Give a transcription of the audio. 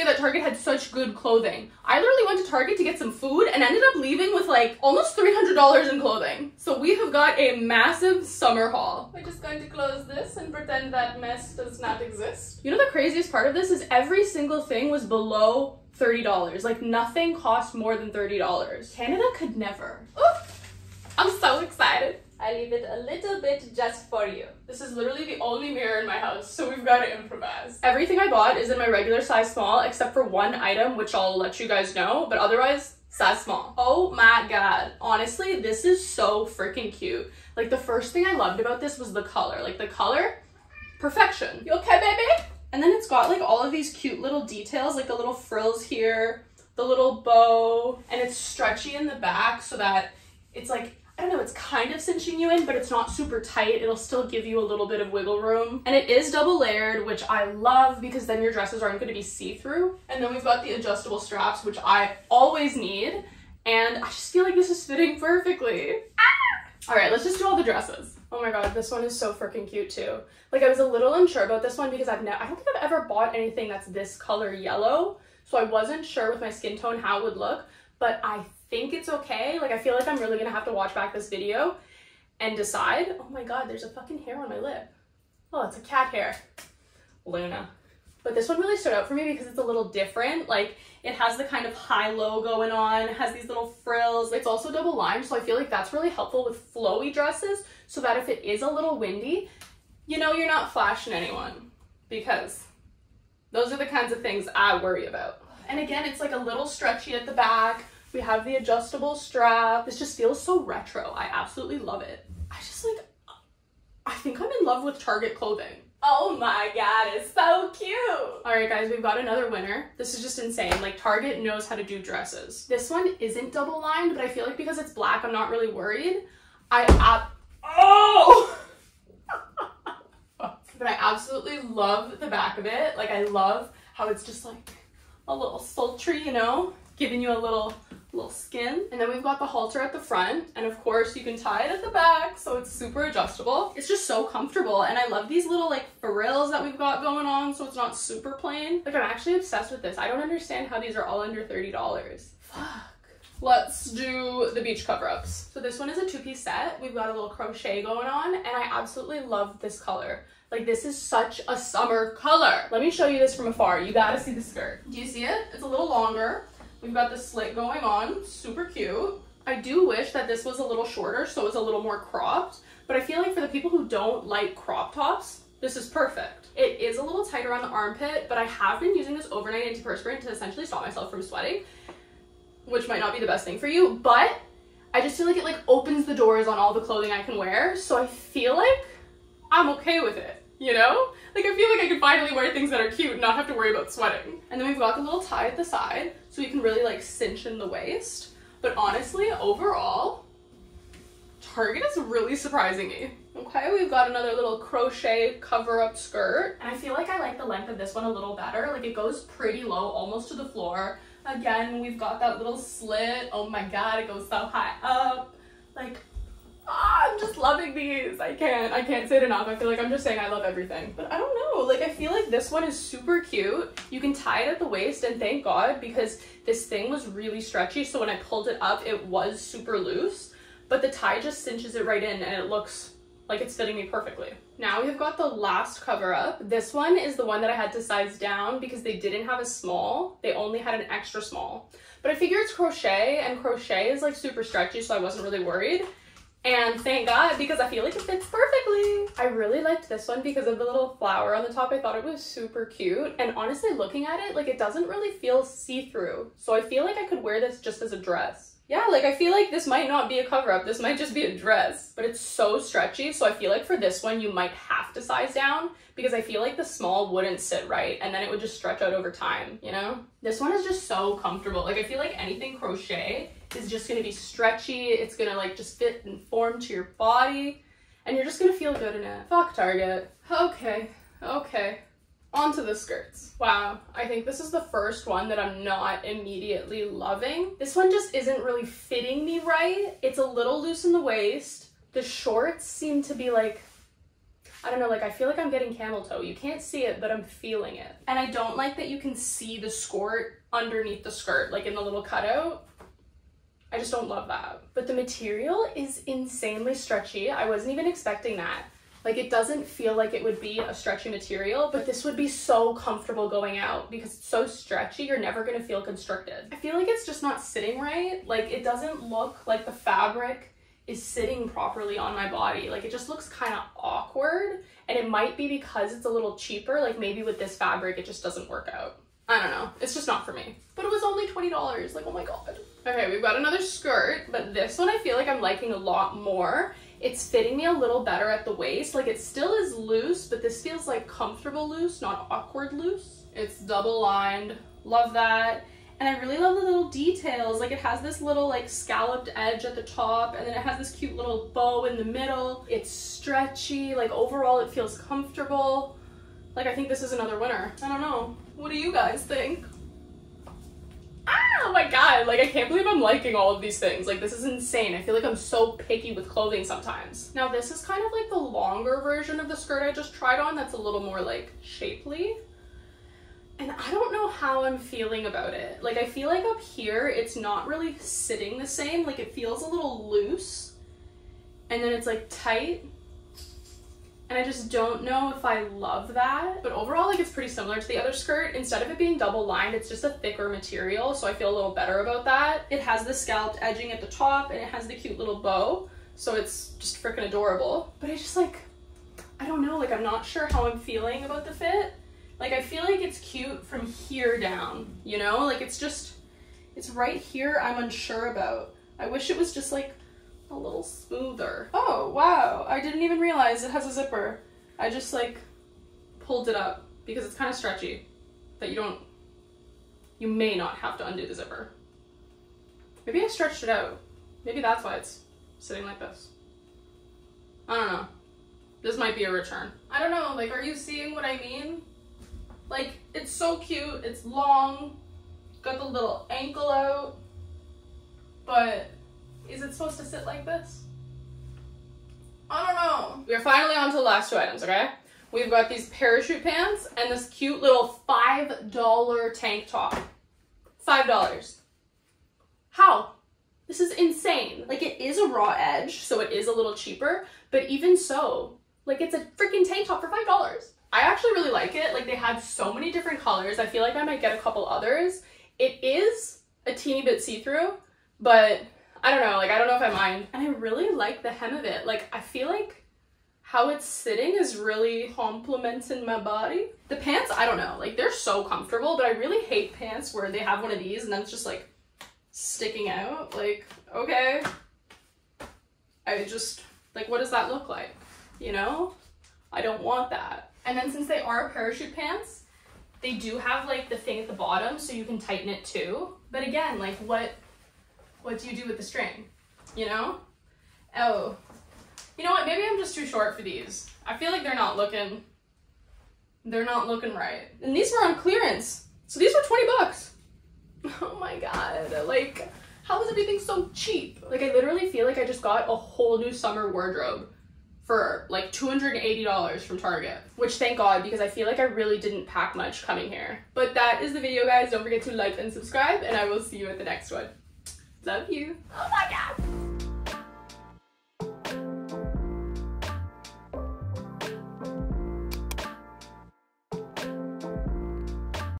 idea that Target had such good clothing. I literally went to Target to get some food and ended up leaving with like almost $300 in clothing. So we have got a massive summer haul. We're just going to close this and pretend that mess does not exist. You know the craziest part of this is every single thing was below $30. Like nothing cost more than $30. Canada could never. Oof. I'm so excited. I leave it a little bit just for you. This is literally the only mirror in my house, so we've got to improvise. Everything I bought is in my regular size small, except for one item, which I'll let you guys know, but otherwise, size small. Oh my god. Honestly, this is so freaking cute. Like, the first thing I loved about this was the color. Like, the color, perfection. You okay, baby? And then it's got like all of these cute little details, like the little frills here, the little bow, and it's stretchy in the back so that it's like I don't know, it's kind of cinching you in, but it's not super tight. It'll still give you a little bit of wiggle room. And it is double layered, which I love because then your dresses aren't gonna be see-through. And then we've got the adjustable straps, which I always need. And I just feel like this is fitting perfectly. Ah! All right, let's just do all the dresses. Oh my god, this one is so freaking cute too. Like I was a little unsure about this one because I've never, I don't think I've ever bought anything that's this color yellow. So I wasn't sure with my skin tone how it would look, but I think it's okay. Like I feel like I'm really gonna have to watch back this video and decide. Oh my god, there's a fucking hair on my lip. Oh, it's a cat hair. Luna. But this one really stood out for me because it's a little different. Like it has the kind of high-low going on, has these little frills. It's also double lined, so I feel like that's really helpful with flowy dresses so that if it is a little windy, you know you're not flashing anyone because those are the kinds of things I worry about. And again, it's like a little stretchy at the back. We have the adjustable strap. This just feels so retro. I absolutely love it. I just like, I think I'm in love with Target clothing. Oh my god, it's so cute. All right, guys, we've got another winner. This is just insane. Like, Target knows how to do dresses. This one isn't double lined, but I feel like because it's black, I'm not really worried. I, ab oh! but I absolutely love the back of it. Like, I love how it's just like a little sultry, you know? Giving you a little little skin. And then we've got the halter at the front. And of course you can tie it at the back so it's super adjustable. It's just so comfortable. And I love these little like frills that we've got going on so it's not super plain. Like I'm actually obsessed with this. I don't understand how these are all under $30. Fuck. Let's do the beach cover-ups. So this one is a two-piece set. We've got a little crochet going on and I absolutely love this color. Like this is such a summer color. Let me show you this from afar. You gotta see the skirt. Do you see it? It's a little longer. We've got the slit going on, super cute. I do wish that this was a little shorter so it's a little more cropped, but I feel like for the people who don't like crop tops, this is perfect. It is a little tighter on the armpit, but I have been using this overnight antiperspirant to essentially stop myself from sweating, which might not be the best thing for you, but I just feel like it like opens the doors on all the clothing I can wear, so I feel like I'm okay with it, you know? Like I feel like I can finally wear things that are cute and not have to worry about sweating. And then we've got the little tie at the side so you can really like cinch in the waist. But honestly, overall, Target is really surprising me. Okay, we've got another little crochet cover-up skirt. And I feel like I like the length of this one a little better. Like it goes pretty low, almost to the floor. Again, we've got that little slit. Oh my god, it goes so high up. Like, ah, I'm just loving these. I can't, I can't say it enough. I feel like I'm just saying I love everything. But I don't know, like I feel like this one is super cute. You can tie it at the waist and thank God because this thing was really stretchy. So when I pulled it up, it was super loose, but the tie just cinches it right in and it looks like it's fitting me perfectly. Now we've got the last cover up. This one is the one that I had to size down because they didn't have a small. They only had an extra small. But I figure it's crochet and crochet is like super stretchy so I wasn't really worried. And thank God, because I feel like it fits perfectly. I really liked this one because of the little flower on the top. I thought it was super cute. And honestly, looking at it, like it doesn't really feel see-through. So I feel like I could wear this just as a dress. Yeah, like I feel like this might not be a cover up. This might just be a dress, but it's so stretchy. So I feel like for this one, you might have to size down because I feel like the small wouldn't sit right and then it would just stretch out over time, you know? This one is just so comfortable. Like I feel like anything crochet is just gonna be stretchy. It's gonna like just fit and form to your body and you're just gonna feel good in it. Fuck Target. Okay, okay. On to the skirts. Wow, I think this is the first one that I'm not immediately loving. This one just isn't really fitting me right. It's a little loose in the waist. The shorts seem to be like I don't know, like I feel like I'm getting camel toe. You can't see it, but I'm feeling it. And I don't like that you can see the skirt underneath the skirt, like in the little cutout. I just don't love that. But the material is insanely stretchy. I wasn't even expecting that. Like it doesn't feel like it would be a stretchy material, but this would be so comfortable going out because it's so stretchy, you're never gonna feel constricted. I feel like it's just not sitting right. Like it doesn't look like the fabric is sitting properly on my body. Like it just looks kind of awkward and it might be because it's a little cheaper. Like maybe with this fabric, it just doesn't work out. I don't know. It's just not for me. But it was only $20. Like, oh my God. Okay, we've got another skirt, but this one I feel like I'm liking a lot more. It's fitting me a little better at the waist. Like it still is loose, but this feels like comfortable loose, not awkward loose. It's double lined. Love that. And I really love the little details. Like it has this little like scalloped edge at the top and then it has this cute little bow in the middle. It's stretchy. Like overall it feels comfortable. Like I think this is another winner. I don't know. What do you guys think? Oh my god, like I can't believe I'm liking all of these things. Like this is insane. I feel like I'm so picky with clothing sometimes. Now this is kind of like the longer version of the skirt I just tried on that's a little more like shapely. And I don't know how I'm feeling about it. Like I feel like up here it's not really sitting the same. Like it feels a little loose. And then it's like tight and I just don't know if I love that. But overall, like it's pretty similar to the other skirt. Instead of it being double lined, it's just a thicker material, so I feel a little better about that. It has the scalloped edging at the top, and it has the cute little bow, so it's just freaking adorable. But I just like, I don't know, like I'm not sure how I'm feeling about the fit. Like I feel like it's cute from here down, you know? Like it's just, it's right here I'm unsure about. I wish it was just like a little smoother. Oh, wow. I didn't even realize it has a zipper. I just like pulled it up because it's kind of stretchy that you don't, you may not have to undo the zipper. Maybe I stretched it out. Maybe that's why it's sitting like this. I don't know. This might be a return. I don't know, like, are you seeing what I mean? Like, it's so cute, it's long, got the little ankle out, but is it supposed to sit like this? I don't know. We're finally on to the last two items, okay? We've got these parachute pants and this cute little $5 tank top. $5. How? This is insane. Like it is a raw edge, so it is a little cheaper, but even so, like it's a freaking tank top for $5. I actually really like it. Like they had so many different colors. I feel like I might get a couple others. It is a teeny bit see-through, but I don't know, like I don't know if I mind. And I really like the hem of it. Like I feel like how it's sitting is really complimenting my body. The pants, I don't know, like they're so comfortable, but I really hate pants where they have one of these and then it's just like sticking out. Like, okay. I just, like what does that look like? You know? I don't want that. And then since they are parachute pants, they do have like the thing at the bottom so you can tighten it too. But again, like what what do you do with the string? You know? Oh. You know what? Maybe I'm just too short for these. I feel like they're not looking, they're not looking right. And these were on clearance. So these were 20 bucks. Oh my God. Like, how is everything so cheap? Like, I literally feel like I just got a whole new summer wardrobe for like $280 from Target, which thank God because I feel like I really didn't pack much coming here. But that is the video guys. Don't forget to like and subscribe and I will see you at the next one. Love you. Oh my god.